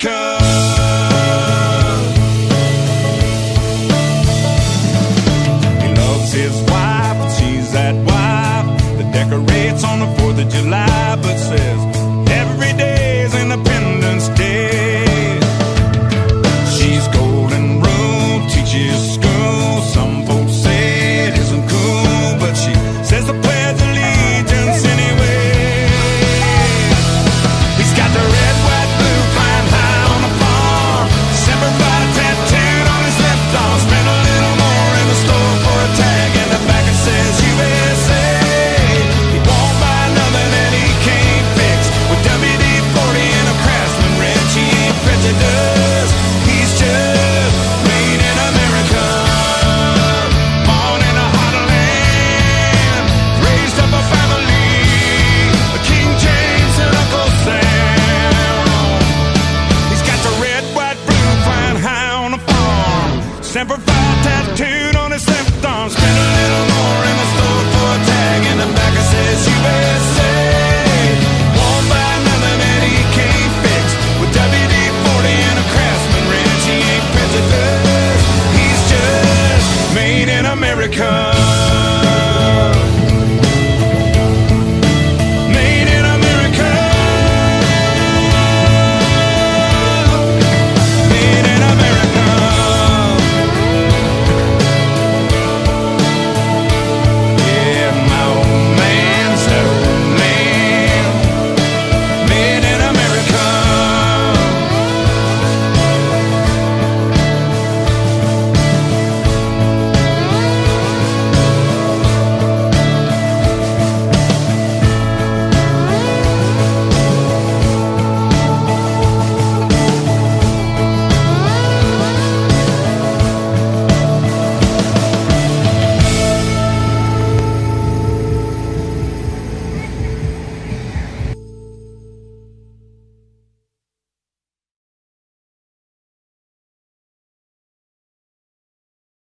America. Butterfly tattooed on his left arm. Spin a little